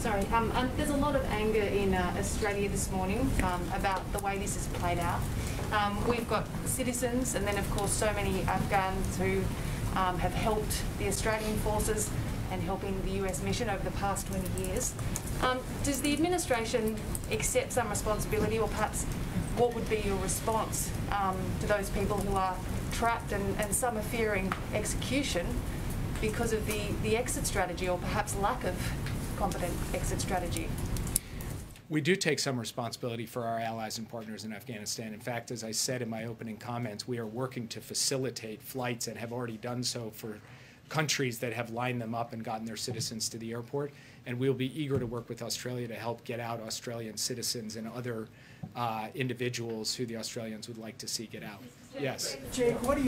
Sorry, um, um, there's a lot of anger in uh, Australia this morning um, about the way this has played out. Um, we've got citizens and then, of course, so many Afghans who um, have helped the Australian forces and helping the US mission over the past 20 years. Um, does the administration accept some responsibility, or perhaps what would be your response to those people who are trapped and, and some are fearing execution because of the, the exit strategy or perhaps lack of competent exit strategy? We do take some responsibility for our allies and partners in Afghanistan. In fact, as I said in my opening comments, we are working to facilitate flights and have already done so for countries that have lined them up and gotten their citizens to the airport. And we'll be eager to work with Australia to help get out Australian citizens and other uh, individuals who the Australians would like to see get out. Yes. Jake, what do you